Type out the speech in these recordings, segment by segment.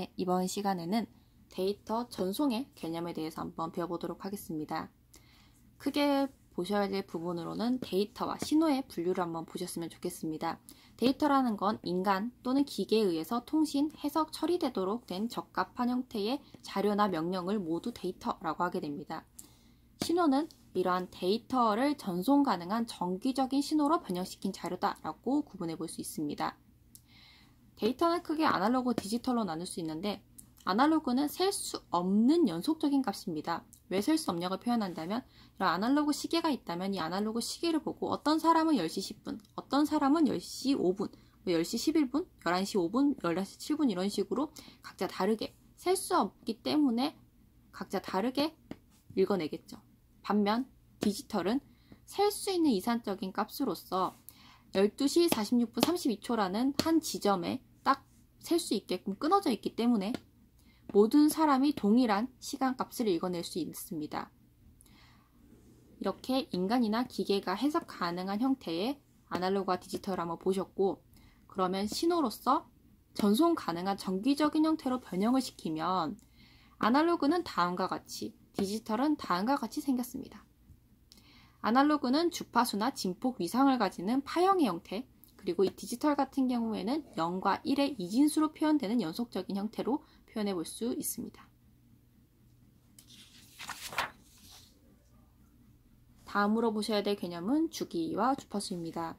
네, 이번 시간에는 데이터 전송의 개념에 대해서 한번 배워보도록 하겠습니다. 크게 보셔야 될 부분으로는 데이터와 신호의 분류를 한번 보셨으면 좋겠습니다. 데이터라는 건 인간 또는 기계에 의해서 통신, 해석, 처리되도록 된 적합한 형태의 자료나 명령을 모두 데이터라고 하게 됩니다. 신호는 이러한 데이터를 전송 가능한 전기적인 신호로 변형시킨 자료다라고 구분해 볼 수 있습니다. 데이터는 크게 아날로그 디지털로 나눌 수 있는데 아날로그는 셀 수 없는 연속적인 값입니다. 왜 셀 수 없냐고 표현한다면 이런 아날로그 시계가 있다면 이 아날로그 시계를 보고 어떤 사람은 10시 10분, 어떤 사람은 10시 5분, 10시 11분, 11시 5분, 11시 7분 이런 식으로 각자 다르게 셀 수 없기 때문에 각자 다르게 읽어내겠죠. 반면 디지털은 셀 수 있는 이산적인 값으로서 12시 46분 32초라는 한 지점에 셀 수 있게끔 끊어져 있기 때문에 모든 사람이 동일한 시간값을 읽어낼 수 있습니다. 이렇게 인간이나 기계가 해석 가능한 형태의 아날로그와 디지털을 한번 보셨고 그러면 신호로서 전송 가능한 정기적인 형태로 변형을 시키면 아날로그는 다음과 같이 디지털은 다음과 같이 생겼습니다. 아날로그는 주파수나 진폭 위상을 가지는 파형의 형태, 그리고 이 디지털 같은 경우에는 0과 1의 이진수로 표현되는 연속적인 형태로 표현해 볼 수 있습니다. 다음으로 보셔야 될 개념은 주기와 주파수입니다.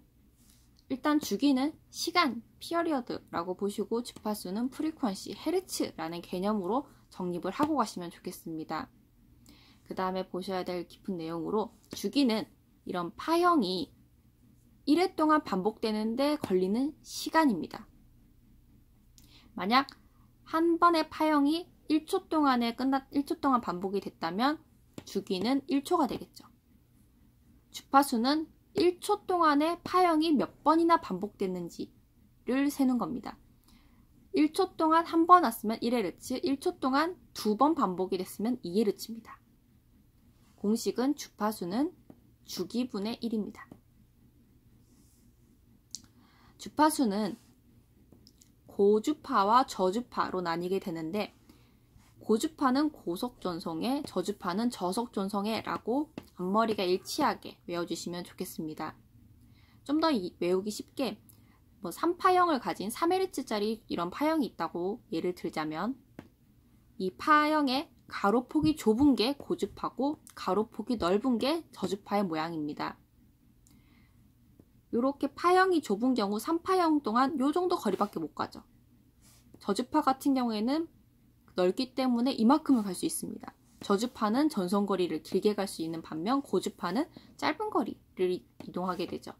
일단 주기는 시간, period라고 보시고 주파수는 frequency, 헤르츠라는 개념으로 정립을 하고 가시면 좋겠습니다. 그 다음에 보셔야 될 깊은 내용으로 주기는 이런 파형이 1회 동안 반복되는데 걸리는 시간입니다. 만약 한 번의 파형이 1초 동안에 끝났 1초 동안 반복이 됐다면 주기는 1초가 되겠죠. 주파수는 1초 동안에 파형이 몇 번이나 반복됐는지를 세는 겁니다. 1초 동안 한 번 왔으면 1Hz, 1초 동안 두 번 반복이 됐으면 2Hz입니다. 공식은 주파수는 주기분의 1입니다. 주파수는 고주파와 저주파로 나뉘게 되는데 고주파는 고속 전송에 저주파는 저속 전송에 라고 앞머리가 일치하게 외워주시면 좋겠습니다. 좀 더 외우기 쉽게 뭐 3파형을 가진 3Hz짜리 이런 파형이 있다고 예를 들자면 이 파형의 가로폭이 좁은 게 고주파고 가로폭이 넓은 게 저주파의 모양입니다. 이렇게 파형이 좁은 경우 3파형 동안 이 정도 거리밖에 못 가죠. 저주파 같은 경우에는 넓기 때문에 이만큼을 갈 수 있습니다. 저주파는 전송거리를 길게 갈 수 있는 반면 고주파는 짧은 거리를 이동하게 되죠.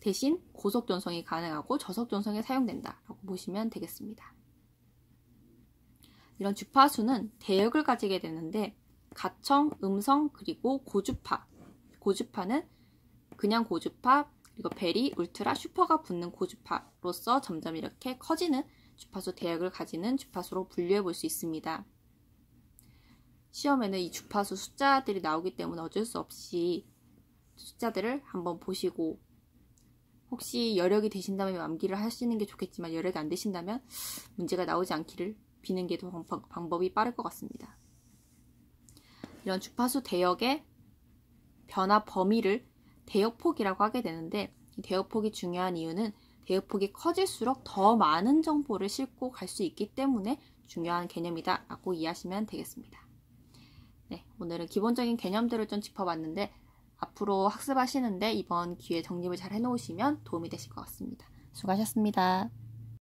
대신 고속 전송이 가능하고 저속 전송에 사용된다라고 보시면 되겠습니다. 이런 주파수는 대역을 가지게 되는데 가청, 음성, 그리고 고주파. 고주파는 그냥 고주파, 그리고 very, ultra, super가 붙는 고주파로서 점점 이렇게 커지는 주파수 대역을 가지는 주파수로 분류해 볼 수 있습니다. 시험에는 이 주파수 숫자들이 나오기 때문에 어쩔 수 없이 숫자들을 한번 보시고 혹시 여력이 되신다면 암기를 하시는 게 좋겠지만 여력이 안 되신다면 문제가 나오지 않기를 비는 게 더 방법이 빠를 것 같습니다. 이런 주파수 대역의 변화 범위를 대역폭이라고 하게 되는데 이 대역폭이 중요한 이유는 대역폭이 커질수록 더 많은 정보를 싣고 갈 수 있기 때문에 중요한 개념이다 라고 이해하시면 되겠습니다. 네, 오늘은 기본적인 개념들을 좀 짚어봤는데 앞으로 학습하시는데 이번 기회에 정립을 잘 해놓으시면 도움이 되실 것 같습니다. 수고하셨습니다.